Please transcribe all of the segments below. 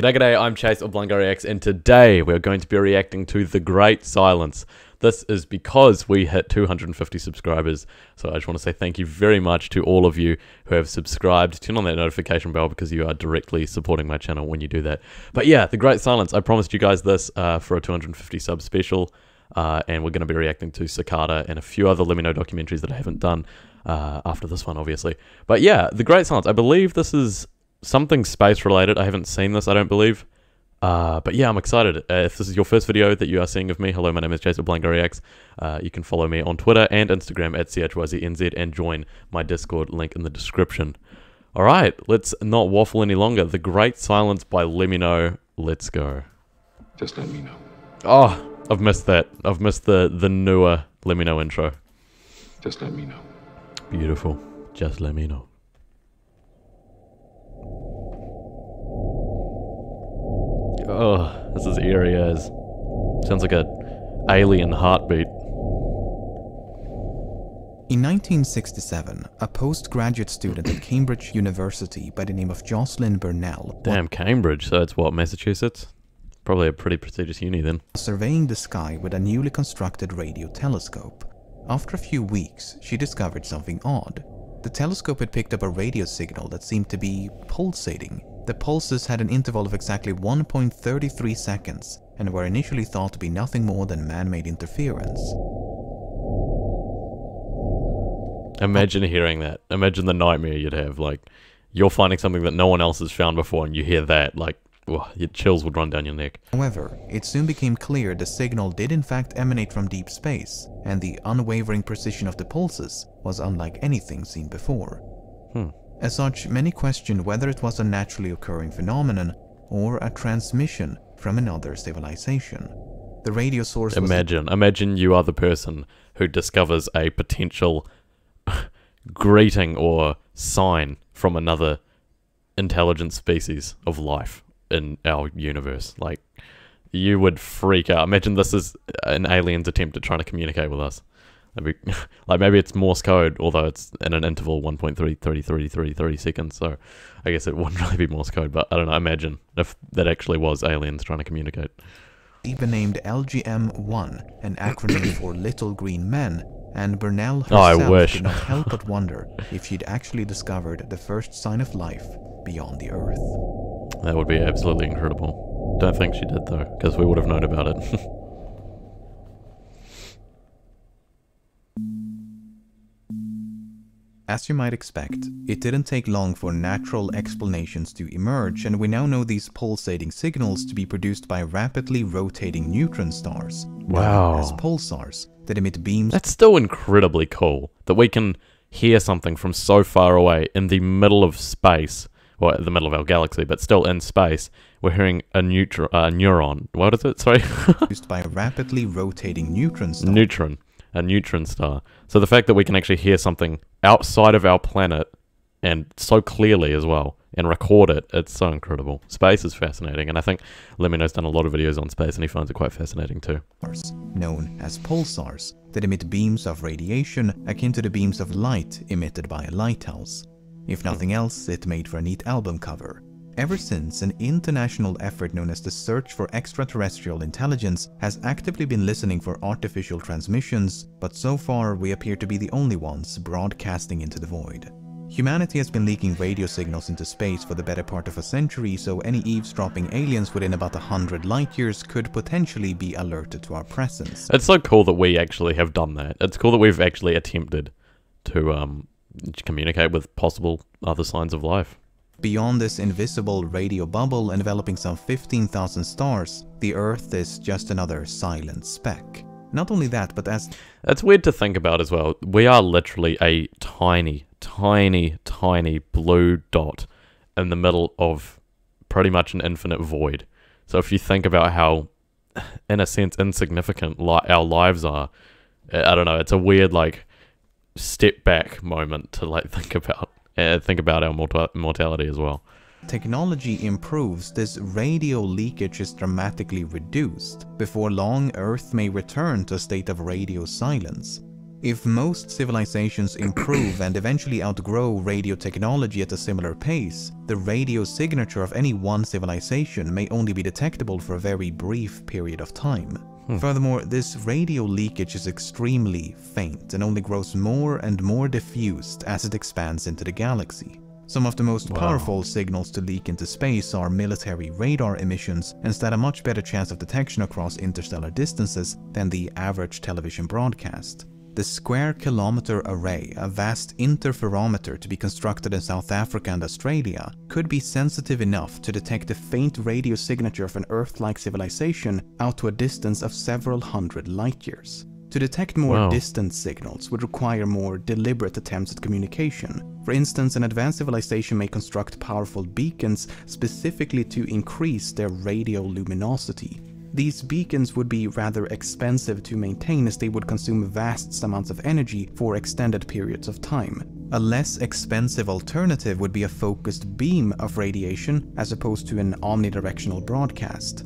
G'day, g'day, I'm Chase of Reacts, and today we're going to be reacting to The Great Silence. This is because we hit 250 subscribers, so I just want to say thank you very much to all of you who have subscribed. Turn on that notification bell because you are directly supporting my channel when you do that. But yeah, The Great Silence, I promised you guys this uh, for a 250 sub special, uh, and we're going to be reacting to Cicada and a few other Lemmino documentaries that I haven't done uh, after this one, obviously. But yeah, The Great Silence, I believe this is something space related. I haven't seen this, I don't believe. Uh, but yeah, I'm excited. Uh, if this is your first video that you are seeing of me, hello, my name is Jason Blankreacts. Uh, you can follow me on Twitter and Instagram at CHYZNZ and join my Discord link in the description. All right, let's not waffle any longer. The Great Silence by Lemmino. Let's go. Just let me know. Oh, I've missed that. I've missed the the newer Lemmino intro. Just let me know. Beautiful. Just let me know. Oh, this is eerie as. Sounds like a alien heartbeat. In 1967, a postgraduate student at Cambridge University by the name of Jocelyn Burnell Damn, Cambridge. So it's what, Massachusetts? Probably a pretty prestigious uni then. surveying the sky with a newly constructed radio telescope. After a few weeks, she discovered something odd. The telescope had picked up a radio signal that seemed to be pulsating. The pulses had an interval of exactly 1.33 seconds and were initially thought to be nothing more than man-made interference. Imagine hearing that. Imagine the nightmare you'd have. Like, you're finding something that no one else has found before, and you hear that. Like, oh, your chills would run down your neck. However, it soon became clear the signal did in fact emanate from deep space, and the unwavering precision of the pulses was unlike anything seen before. Hmm. As such, many questioned whether it was a naturally occurring phenomenon or a transmission from another civilization. The radio source Imagine, imagine you are the person who discovers a potential greeting or sign from another intelligent species of life in our universe. Like, you would freak out. Imagine this is an alien's attempt at trying to communicate with us. Be, like maybe it's Morse code, although it's in an interval 1.33333 seconds. So I guess it wouldn't really be Morse code, but I don't know. Imagine if that actually was aliens trying to communicate. even named LGM-1, an acronym for Little Green Men, and Burnell Oh, I herself wish. could not help but wonder if she'd actually discovered the first sign of life beyond the Earth. That would be absolutely incredible. Don't think she did though, because we would have known about it. As you might expect, it didn't take long for natural explanations to emerge, and we now know these pulsating signals to be produced by rapidly rotating neutron stars, Wow. as pulsars, that emit beams That's still incredibly cool that we can hear something from so far away in the middle of space, or the middle of our galaxy, but still in space. We're hearing a neutron, uh, neuron. What is it? Sorry, produced by rapidly rotating neutron stars. neutron, a neutron star. So the fact that we can actually hear something outside of our planet and so clearly as well and record it, it's so incredible. Space is fascinating, and I think Lemmino's done a lot of videos on space, and he finds it quite fascinating too. known as pulsars, that emit beams of radiation akin to the beams of light emitted by a lighthouse. If nothing else, it made for a neat album cover. Ever since, an international effort known as the Search for Extraterrestrial Intelligence has actively been listening for artificial transmissions, but so far we appear to be the only ones broadcasting into the void. Humanity has been leaking radio signals into space for the better part of a century, so any eavesdropping aliens within about a hundred light years could potentially be alerted to our presence. It's so cool that we actually have done that. It's cool that we've actually attempted to um, communicate with possible other signs of life. Beyond this invisible radio bubble enveloping some 15,000 stars, the Earth is just another silent speck. Not only that, but as It's weird to think about as well. We are literally a tiny, tiny, tiny blue dot in the middle of pretty much an infinite void. So if you think about how, in a sense, insignificant li- our lives are, I I don't know. It's a weird like step back moment to like think about. Uh, think about our morta- mortality as well. technology improves, this radio leakage is dramatically reduced. Before long, Earth may return to a state of radio silence. If most civilizations improve and eventually outgrow radio technology at a similar pace, the radio signature of any one civilization may only be detectable for a very brief period of time. Hmm. Furthermore, this radio leakage is extremely faint and only grows more and more diffused as it expands into the galaxy. Some of the most Wow. powerful signals to leak into space are military radar emissions and stand a much better chance of detection across interstellar distances than the average television broadcast. The Square Kilometre Array, a vast interferometer to be constructed in South Africa and Australia, could be sensitive enough to detect a faint radio signature of an Earth-like civilization out to a distance of several hundred light years. To detect more Wow. distant signals would require more deliberate attempts at communication. For instance, an advanced civilization may construct powerful beacons specifically to increase their radio luminosity. These beacons would be rather expensive to maintain as they would consume vast amounts of energy for extended periods of time. A less expensive alternative would be a focused beam of radiation as opposed to an omnidirectional broadcast.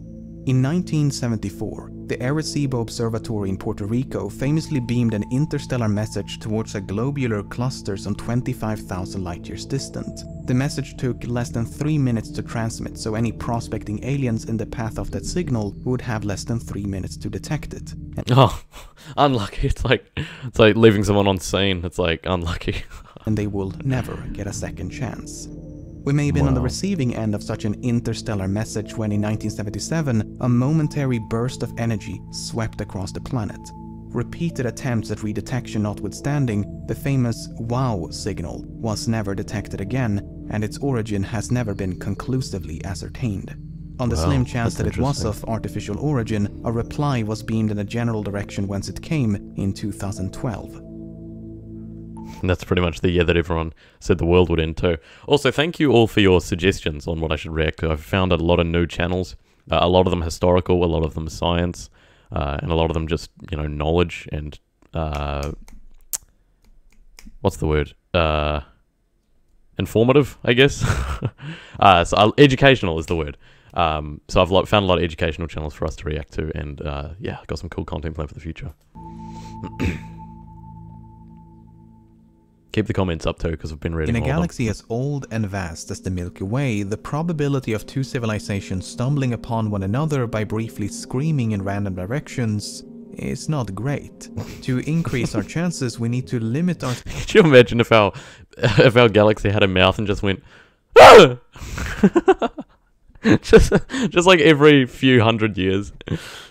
In 1974, the Arecibo Observatory in Puerto Rico famously beamed an interstellar message towards a globular cluster some 25,000 light years distant. The message took less than three minutes to transmit, so any prospecting aliens in the path of that signal would have less than three minutes to detect it. And- Oh, unlucky. It's like it's like leaving someone on scene. It's like unlucky. and they will never get a second chance. We may have been on the receiving end of such an interstellar message when in 1977 a momentary burst of energy swept across the planet. Repeated attempts at redetection notwithstanding, the famous WOW signal was never detected again, and its origin has never been conclusively ascertained. On the Wow, slim chance that it was of artificial origin, a reply was beamed in the general direction whence it came in 2012. That's pretty much the year that everyone said the world would end too. Also, thank you all for your suggestions on what I should react to. I've found a lot of new channels. Uh, a lot of them historical, a lot of them science, uh, and a lot of them just you know knowledge and uh, what's the word? Uh, informative, I guess. uh, so uh, educational is the word. Um, so I've lo- found a lot of educational channels for us to react to, and yeah, got some cool content planned for the future. Keep the comments up too, because I've been reading In a all of them. galaxy as old and vast as the Milky Way, the probability of two civilizations stumbling upon one another by briefly screaming in random directions is not great. to increase our chances, we need to limit our Could you imagine if our if our galaxy had a mouth and just went, "Ah!" just just like every few hundred years,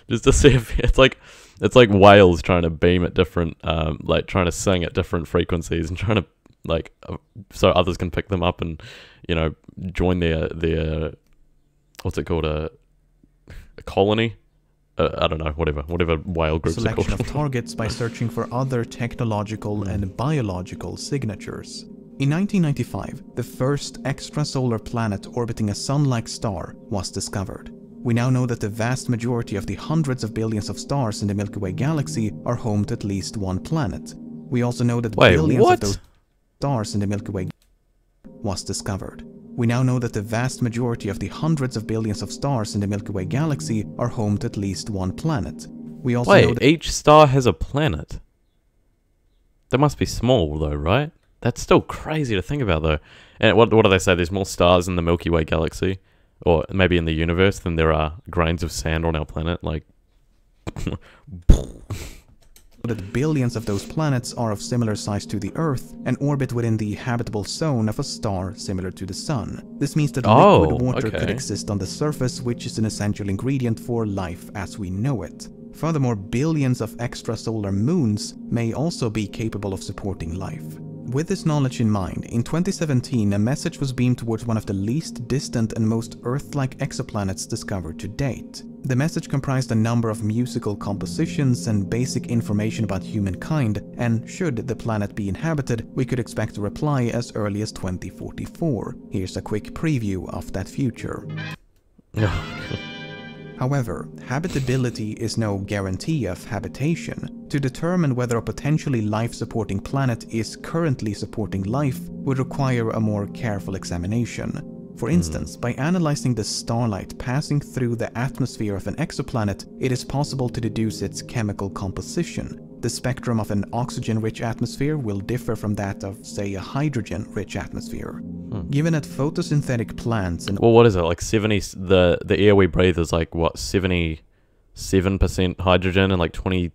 just to see if it's like it's like whales trying to beam at different, um, like trying to sing at different frequencies and trying to like uh, so others can pick them up and you know join their their what's it called a, a colony. Uh, I don't know, whatever, whatever whale groups are selection called. of targets by searching for other technological and biological signatures. In 1995, the first extrasolar planet orbiting a sun-like star was discovered. We now know that the vast majority of the hundreds of billions of stars in the Milky Way galaxy are home to at least one planet. We also know that Wait, billions what? of those stars in the Milky Way was discovered. We now know that the vast majority of the hundreds of billions of stars in the Milky Way galaxy are home to at least one planet. We also know that each star has a planet. They must be small though, right? That's still crazy to think about though. And what what do they say? There's more stars in the Milky Way galaxy, or maybe in the universe, than there are grains of sand on our planet. Like, that billions of those planets are of similar size to the Earth and orbit within the habitable zone of a star similar to the Sun. This means that Oh, liquid water could exist on the surface, which is an essential ingredient for life as we know it. Furthermore, billions of extrasolar moons may also be capable of supporting life. With this knowledge in mind, in 2017 a message was beamed towards one of the least distant and most Earth-like exoplanets discovered to date. The message comprised a number of musical compositions and basic information about humankind, and should the planet be inhabited, we could expect a reply as early as 2044. Here's a quick preview of that future. However, habitability is no guarantee of habitation. To determine whether a potentially life-supporting planet is currently supporting life would require a more careful examination. For hmm. instance, by analyzing the starlight passing through the atmosphere of an exoplanet, it is possible to deduce its chemical composition. The spectrum of an oxygen-rich atmosphere will differ from that of, say, a hydrogen-rich atmosphere. Hmm. Given that photosynthetic plants and Well, what is it like? Seventy. The the air we breathe is like what seventy seven percent hydrogen and like twenty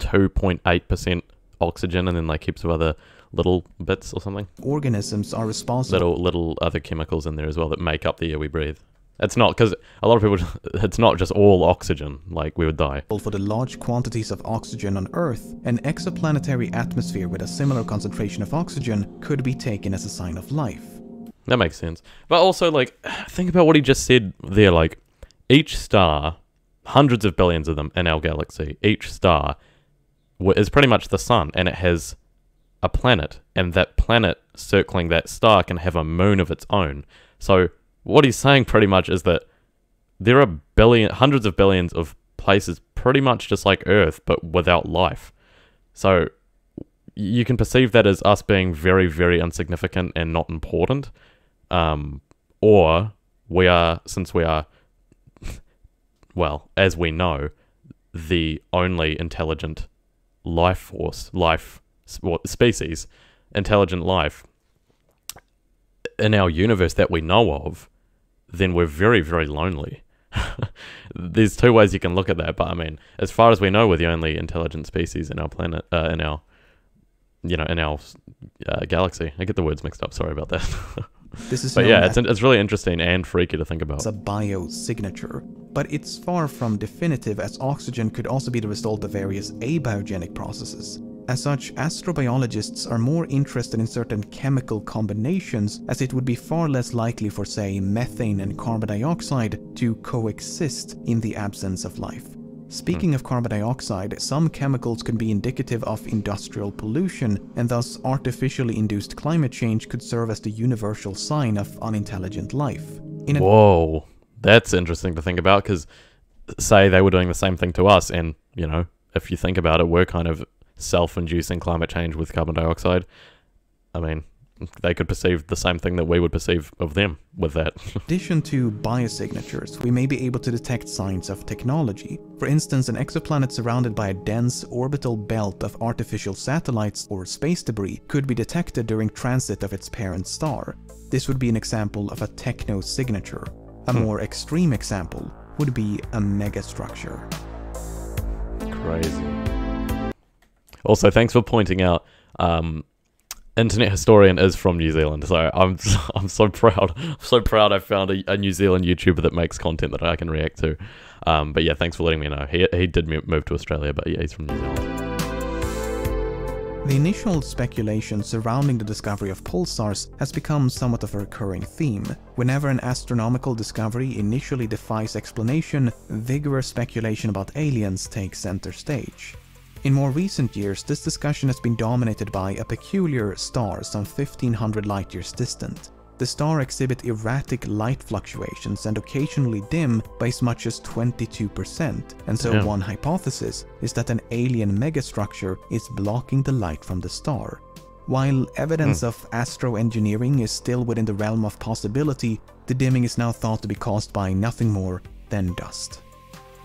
two point eight percent oxygen, and then like heaps of other little bits or something. organisms are responsible Little little other chemicals in there as well that make up the air we breathe. It's not because a lot of people. It's not just all oxygen. Like we would die. for the large quantities of oxygen on Earth, an exoplanetary atmosphere with a similar concentration of oxygen could be taken as a sign of life. That makes sense. But also, like, think about what he just said there. Like, each star, hundreds of billions of them in our galaxy, each star is pretty much the sun, and it has a planet, and that planet circling that star can have a moon of its own. So, what he's saying pretty much is that there are billion, hundreds of billions of places pretty much just like Earth, but without life. So, you can perceive that as us being very, very insignificant and not important. Um, or we are, since we are, well, as we know, the only intelligent life force, life, species, intelligent life in our universe that we know of, then we're very, very lonely. There's two ways you can look at that, but I mean, as far as we know, we're the only intelligent species in our planet, uh, in our, you know, in our uh, galaxy. I get the words mixed up. Sorry about that. This is but yeah, it's it's really interesting and freaky to think about. It's a biosignature, but it's far from definitive as oxygen could also be the result of various abiogenic processes. As such, astrobiologists are more interested in certain chemical combinations as it would be far less likely for, say, methane and carbon dioxide to coexist in the absence of life. Speaking hmm. of carbon dioxide, some chemicals can be indicative of industrial pollution, and thus artificially induced climate change could serve as the universal sign of unintelligent life. In a Whoa, that's interesting to think about because, say, they were doing the same thing to us, and you know, if you think about it, we're kind of self-inducing climate change with carbon dioxide. I mean, they could perceive the same thing that we would perceive of them with that. In addition to biosignatures, we may be able to detect signs of technology. For instance, an exoplanet surrounded by a dense orbital belt of artificial satellites or space debris could be detected during transit of its parent star. This would be an example of a techno-signature. A hmm. more extreme example would be a megastructure. Crazy. Also, thanks for pointing out. Um, Internet historian is from New Zealand, so I'm I'm so proud. I'm so proud I found a, a New Zealand YouTuber that makes content that I can react to. Um, but yeah, thanks for letting me know. He he did move to Australia, but yeah, he's from New Zealand. The initial speculation surrounding the discovery of pulsars has become somewhat of a recurring theme. Whenever an astronomical discovery initially defies explanation, vigorous speculation about aliens takes center stage. In more recent years, this discussion has been dominated by a peculiar star some 1500 light-years distant. The star exhibits erratic light fluctuations and occasionally dim by as much as 22%, and so one hypothesis is that an alien megastructure is blocking the light from the star. While evidence hmm. of astroengineering is still within the realm of possibility, the dimming is now thought to be caused by nothing more than dust.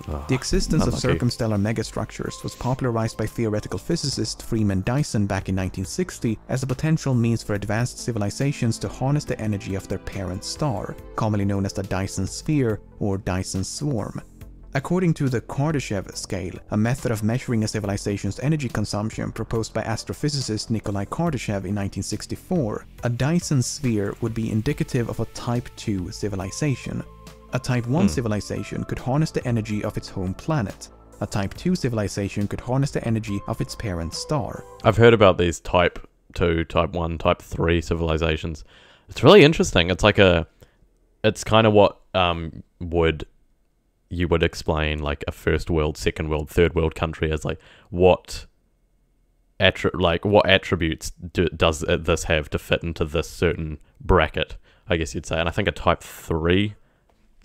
The ah, existence of circumstellar megastructures was popularized by theoretical physicist Freeman Dyson back in 1960 as a potential means for advanced civilizations to harness the energy of their parent star, commonly known as the Dyson sphere or Dyson swarm. According to the Kardashev scale, a method of measuring a civilization's energy consumption proposed by astrophysicist Nikolai Kardashev in 1964, a Dyson sphere would be indicative of a Type II civilization. A Type 1 civilization could harness the energy of its home planet. A Type 2 civilization could harness the energy of its parent star. I've heard about these Type Two, Type One, Type Three civilizations. It's really interesting. It's like a, it's kind of what um would you would explain like a first world, second world, third world country as like what attri- like what attributes do, does this have to fit into this certain bracket? I guess you'd say. And I think a Type Three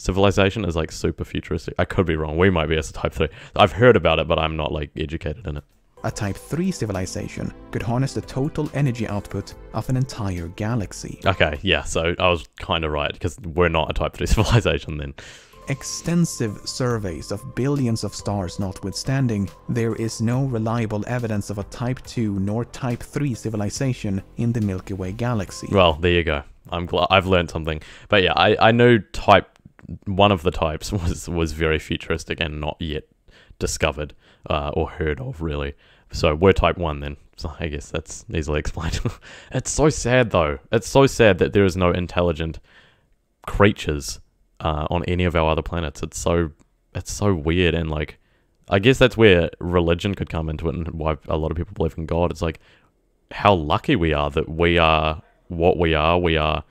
civilization is like super futuristic. I could be wrong. We might be as a Type Three. I've heard about it, but I'm not like educated in it. A Type 3 civilization could harness the total energy output of an entire galaxy. Okay, yeah, so I was kind of right because we're not a Type 3 civilization then. Extensive surveys of billions of stars notwithstanding, there is no reliable evidence of a Type 2 nor Type 3 civilization in the Milky Way galaxy. Well, there you go. I'm glad I've learned something. But yeah, I, I know type one of the types was was very futuristic and not yet discovered uh, or heard of really. So we're type one then. So I guess that's easily explained. it's so sad though. It's so sad that there is no intelligent creatures uh, on any of our other planets. It's so it's so weird and like I guess that's where religion could come into it and why a lot of people believe in God. It's like how lucky we are that we are what we are. We are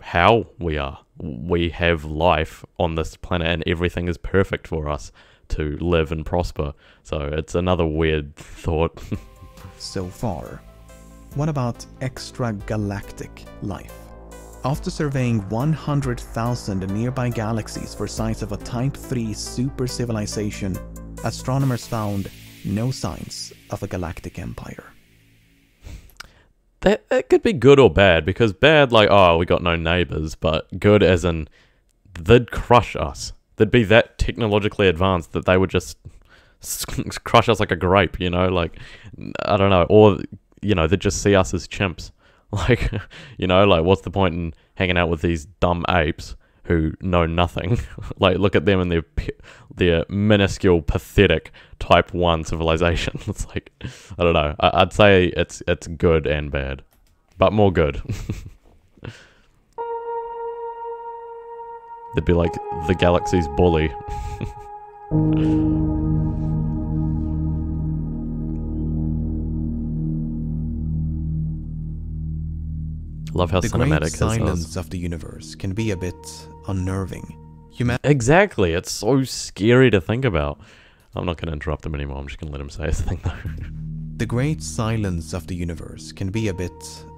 how we are. We have life on this planet and everything is perfect for us to live and prosper. So it's another weird thought. so far. What about extragalactic life? After surveying 100,000 nearby galaxies for signs of a Type 3 super civilization, astronomers found no signs of a galactic empire. That, that could be good or bad, because bad, like, oh, we got no neighbors, but good as in they'd crush us. They'd be that technologically advanced that they would just crush us like a grape, you know? Like, I don't know. Or, you know, they'd just see us as chimps. Like, you know, like what's the point in hanging out with these dumb apes who know nothing? like, look at them and their their minuscule, pathetic Type One civilization. it's like, I don't know. I, I'd say it's it's good and bad, but more good. They'd be like the galaxy's bully. Love how the cinematic great silence of the universe can be a bit unnerving. Human Exactly. It's so scary to think about. I'm not going to interrupt him anymore. I'm just going to let him say his thing though. the great silence of the universe can be a bit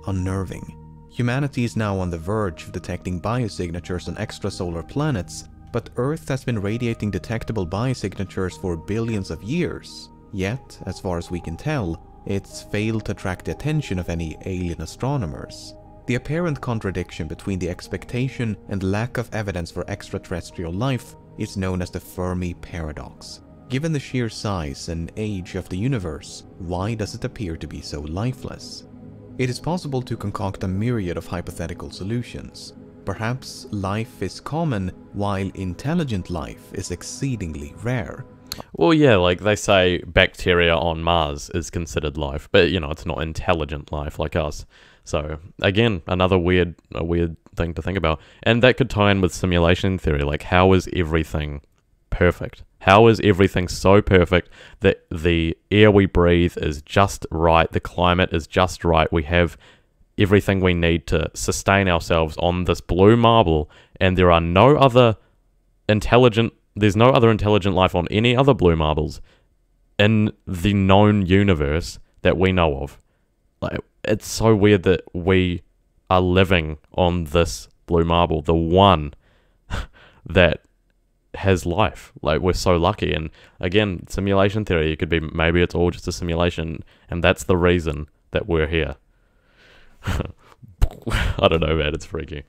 unnerving. Humanity is now on the verge of detecting biosignatures on extrasolar planets, but Earth has been radiating detectable biosignatures for billions of years. Yet, as far as we can tell, it's failed to attract the attention of any alien astronomers. The apparent contradiction between the expectation and lack of evidence for extraterrestrial life is known as the Fermi paradox. Given the sheer size and age of the universe, why does it appear to be so lifeless? It is possible to concoct a myriad of hypothetical solutions. Perhaps life is common while intelligent life is exceedingly rare. Well, yeah, like they say bacteria on Mars is considered life, but you know, it's not intelligent life like us. So again, another weird, a weird thing to think about, and that could tie in with simulation theory. Like, how is everything perfect? How is everything so perfect that the air we breathe is just right, the climate is just right, we have everything we need to sustain ourselves on this blue marble, and there are no other intelligent, there's no other intelligent life on any other blue marbles in the known universe that we know of. Like, it's so weird that we are living on this blue marble, the one that has life. Like we're so lucky. And again, simulation theory, it could be maybe it's all just a simulation, and that's the reason that we're here. I don't know, man. It's freaky.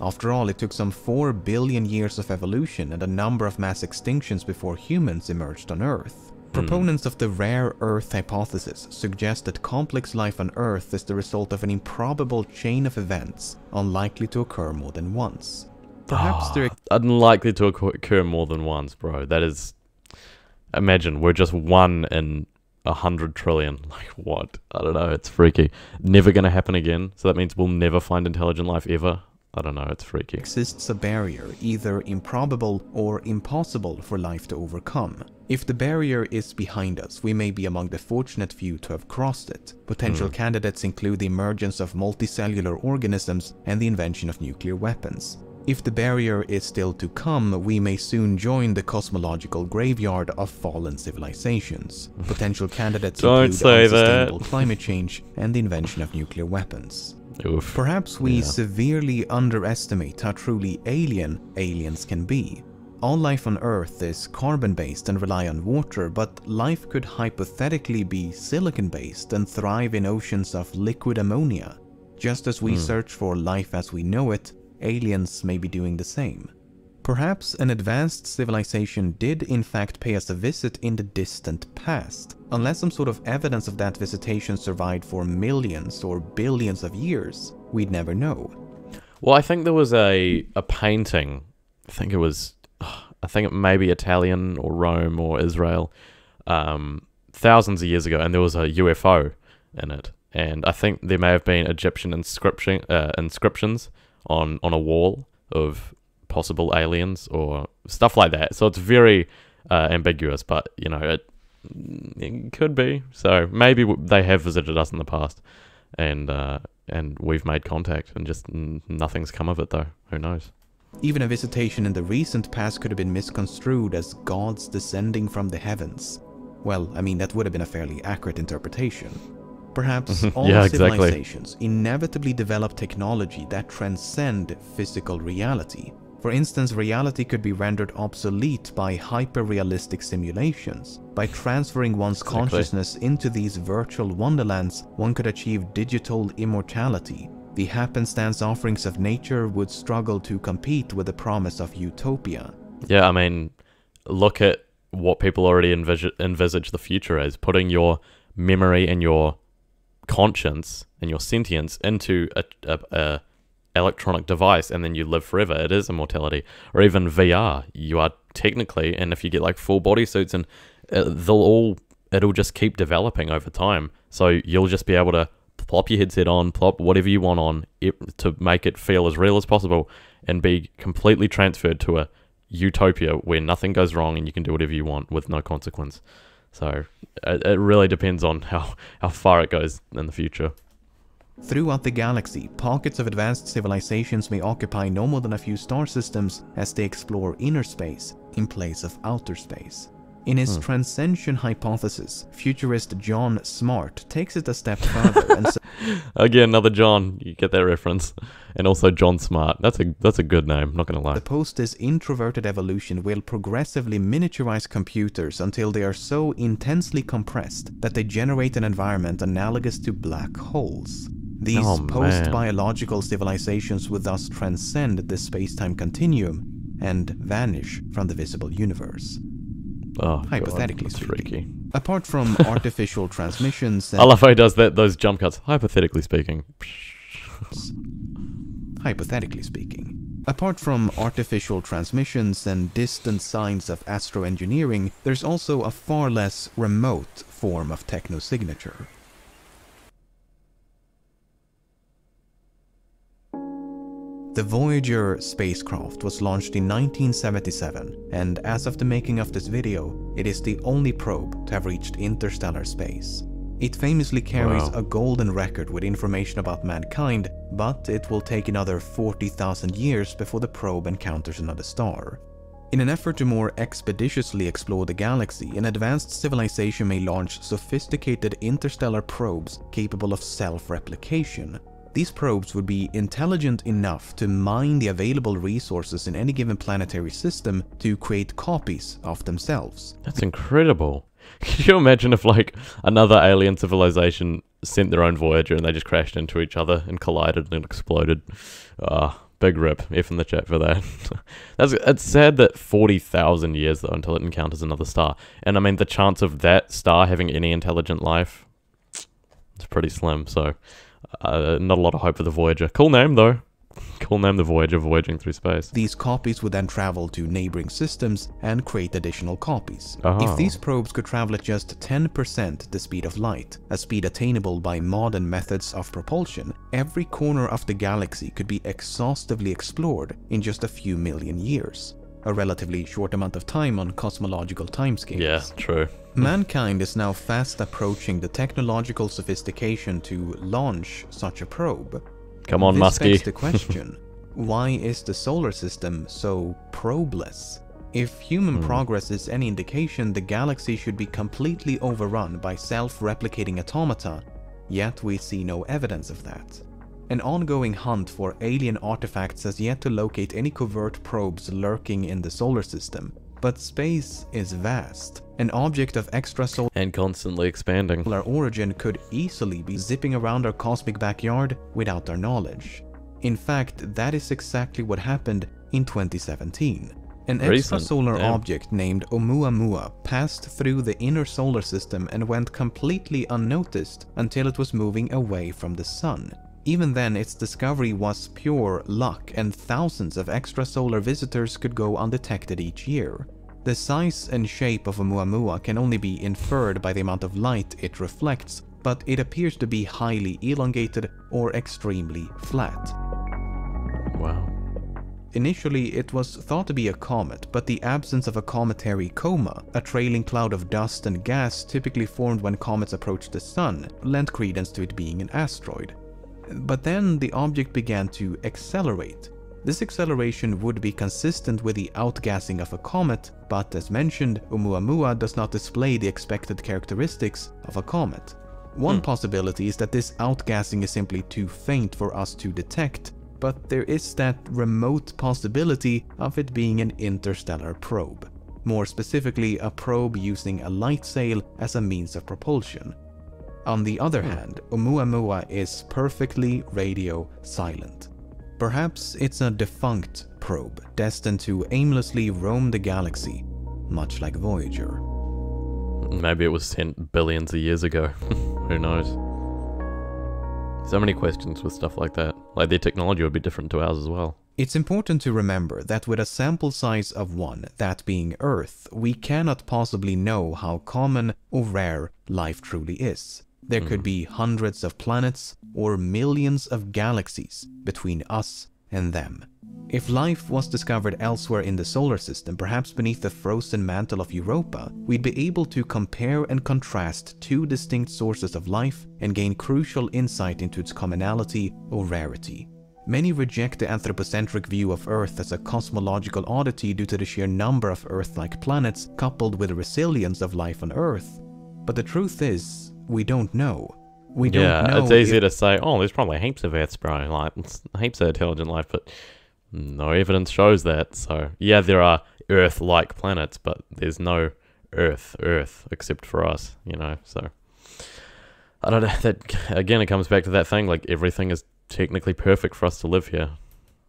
After all, it took some 4 billion years of evolution and a number of mass extinctions before humans emerged on Earth. Hmm. Proponents of the rare Earth hypothesis suggest that complex life on Earth is the result of an improbable chain of events, unlikely to occur more than once. Perhaps ah, there Unlikely to occur more than once, bro. That is. Imagine we're just one in a hundred trillion. Like what? I don't know. It's freaky. Never gonna happen again. So that means we'll never find intelligent life ever. I don't know. It's freaky. exists a barrier, either improbable or impossible for life to overcome. If the barrier is behind us, we may be among the fortunate few to have crossed it. Potential hmm. candidates include the emergence of multicellular organisms and the invention of nuclear weapons. If the barrier is still to come, we may soon join the cosmological graveyard of fallen civilizations. Potential candidates Don't include say that. unsustainable climate change and the invention of nuclear weapons. Oof. Perhaps we Yeah. severely underestimate how truly alien aliens can be. All life on Earth is carbon based and rely on water, but life could hypothetically be silicon based and thrive in oceans of liquid ammonia. Just as we hmm. search for life as we know it, aliens may be doing the same. Perhaps an advanced civilization did in fact pay us a visit in the distant past, unless some sort of evidence of that visitation survived for millions or billions of years, we'd never know. Well, I think there was a a painting. I think it was, I think it may be Italian or Rome or Israel, um, thousands of years ago, and there was a UFO in it, and I think there may have been Egyptian inscription uh, inscriptions on on a wall of possible aliens or stuff like that. So it's very uh, ambiguous, but you know it, it could be. So maybe they have visited us in the past, and uh, and we've made contact, and just nothing's come of it though. Who knows? Even a visitation in the recent past could have been misconstrued as gods descending from the heavens. Well, I mean, that would have been a fairly accurate interpretation. Perhaps all Yeah, exactly. civilizations inevitably develop technology that transcend physical reality. For instance, reality could be rendered obsolete by hyper-realistic simulations. By transferring one's Exactly. consciousness into these virtual wonderlands, one could achieve digital immortality. The happenstance offerings of nature would struggle to compete with the promise of utopia. Yeah, I mean, look at what people already envisage, envisage the future as putting your memory and your conscience and your sentience into a, a, a electronic device and then you live forever. It is immortality. Or even VR. You are technically, and if you get like full body suits and uh, they'll all, it'll just keep developing over time. So you'll just be able to plop your headset on, plop whatever you want on it, to make it feel as real as possible and be completely transferred to a utopia where nothing goes wrong and you can do whatever you want with no consequence. So it, it really depends on how, how far it goes in the future. Throughout the galaxy, pockets of advanced civilizations may occupy no more than a few star systems as they explore inner space in place of outer space. In his hmm. transcension hypothesis, futurist John Smart takes it a step further and says Again, another John. You get that reference, and also John Smart. That's a that's a good name. Not gonna lie. Suppose this introverted evolution will progressively miniaturize computers until they are so intensely compressed that they generate an environment analogous to black holes. These Oh, post-biological civilizations would thus transcend the space-time continuum and vanish from the visible universe. Oh, God, Hypothetically that's speaking. freaky. Apart from artificial transmissions I love how he does that. Those jump cuts. Hypothetically speaking. hypothetically speaking. Apart from artificial transmissions and distant signs of astroengineering, there's also a far less remote form of technosignature. The Voyager spacecraft was launched in 1977, and as of the making of this video, it is the only probe to have reached interstellar space. It famously carries Wow. a golden record with information about mankind, but it will take another 40,000 years before the probe encounters another star. In an effort to more expeditiously explore the galaxy, an advanced civilization may launch sophisticated interstellar probes capable of self-replication. These probes would be intelligent enough to mine the available resources in any given planetary system to create copies of themselves. That's incredible. Can you imagine if like another alien civilization sent their own Voyager and they just crashed into each other and collided and exploded? Ah, big rip. F in the chat for that. That's it's sad that forty thousand years though until it encounters another star. And I mean the chance of that star having any intelligent life it's pretty slim, so uh, not a lot of hope for the Voyager. Cool name though. Cool name the Voyager voyaging through space. These copies would then travel to neighboring systems and create additional copies. Oh. If these probes could travel at just 10% the speed of light, a speed attainable by modern methods of propulsion, every corner of the galaxy could be exhaustively explored in just a few million years. A relatively short amount of time on cosmological timescales. Yeah, true. Mankind is now fast approaching the technological sophistication to launch such a probe. Come on, this Muskie. begs the question, why is the solar system so probeless? If human Hmm. progress is any indication, the galaxy should be completely overrun by self-replicating automata, yet we see no evidence of that. An ongoing hunt for alien artifacts has yet to locate any covert probes lurking in the solar system, but space is vast. An object of extrasolar and constantly expanding. origin could easily be zipping around our cosmic backyard without our knowledge. In fact, that is exactly what happened in 2017. An Recent, extrasolar damn. object named Oumuamua passed through the inner solar system and went completely unnoticed until it was moving away from the sun. Even then, its discovery was pure luck, and thousands of extrasolar visitors could go undetected each year. The size and shape of Oumuamua can only be inferred by the amount of light it reflects, but it appears to be highly elongated or extremely flat. Wow. Initially, it was thought to be a comet, but the absence of a cometary coma, a trailing cloud of dust and gas typically formed when comets approach the sun, lent credence to it being an asteroid. But then the object began to accelerate. This acceleration would be consistent with the outgassing of a comet, but as mentioned, Oumuamua does not display the expected characteristics of a comet. One Hmm. possibility is that this outgassing is simply too faint for us to detect, but there is that remote possibility of it being an interstellar probe. More specifically, a probe using a light sail as a means of propulsion. On the other hmm. hand, Oumuamua is perfectly radio silent. Perhaps it's a defunct probe destined to aimlessly roam the galaxy, much like Voyager. Maybe it was sent billions of years ago. Who knows? So many questions with stuff like that. Like their technology would be different to ours as well. It's important to remember that with a sample size of one, that being Earth, we cannot possibly know how common or rare life truly is. There could hmm. be hundreds of planets or millions of galaxies between us and them. If life was discovered elsewhere in the solar system, perhaps beneath the frozen mantle of Europa, we'd be able to compare and contrast two distinct sources of life and gain crucial insight into its commonality or rarity. Many reject the anthropocentric view of Earth as a cosmological oddity due to the sheer number of Earth-like planets coupled with the resilience of life on Earth. But the truth is, we don't know. We don't yeah, know it's easy if- to say, oh, there's probably heaps of Earths, bro. Like, it's heaps of intelligent life, but no evidence shows that. So, yeah, there are Earth like planets, but there's no Earth, Earth, except for us, you know? So, I don't know. That, again, it comes back to that thing like, everything is technically perfect for us to live here.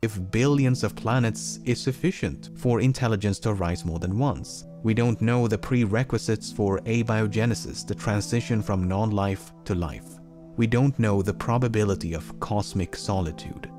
if billions of planets is sufficient for intelligence to arise more than once. We don't know the prerequisites for abiogenesis, the transition from non-life to life. We don't know the probability of cosmic solitude.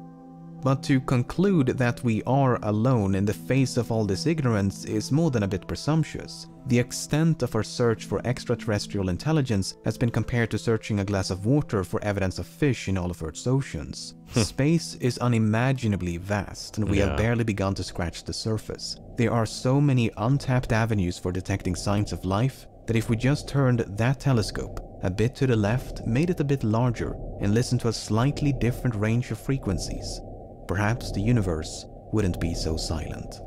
But to conclude that we are alone in the face of all this ignorance is more than a bit presumptuous. The extent of our search for extraterrestrial intelligence has been compared to searching a glass of water for evidence of fish in all of Earth's oceans. Hmm. Space is unimaginably vast, and we Yeah. have barely begun to scratch the surface. There are so many untapped avenues for detecting signs of life that if we just turned that telescope a bit to the left, made it a bit larger, and listened to a slightly different range of frequencies, perhaps the universe wouldn't be so silent.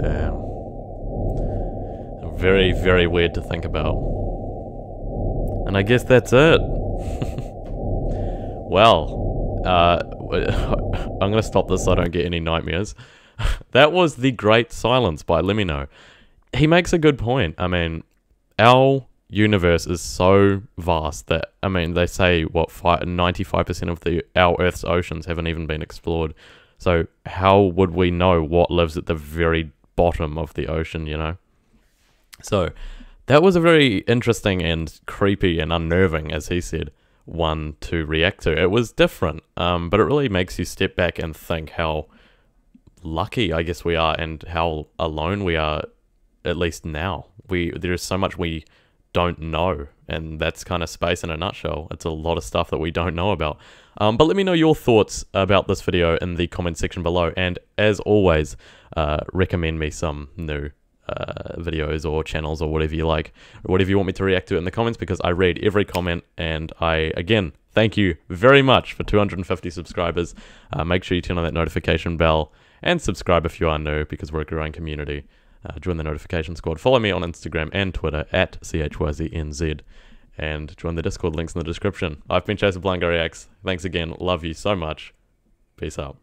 Damn. Very, very weird to think about. And I guess that's it. well, uh, I'm going to stop this so I don't get any nightmares. that was The Great Silence by Lemmino. He makes a good point. I mean, our universe is so vast that, I mean, they say, what, fi 95% of the our Earth's oceans haven't even been explored. So how would we know what lives at the very bottom of the ocean, you know? So that was a very interesting and creepy and unnerving, as he said, one to react to. It was different, um, but it really makes you step back and think how lucky I guess we are and how alone we are, at least now. We there is so much we don't know, and that's kind of space in a nutshell. It's a lot of stuff that we don't know about. Um, but let me know your thoughts about this video in the comment section below, and as always, uh, recommend me some new uh, videos or channels or whatever you like, whatever you want me to react to in the comments, because I read every comment, and I again thank you very much for 250 subscribers. Uh, make sure you turn on that notification bell and subscribe if you are new, because we're a growing community. Uh, join the notification squad. Follow me on Instagram and Twitter at CHYZNZ. And join the Discord links in the description. I've been Chase Reacts. Thanks again. Love you so much. Peace out.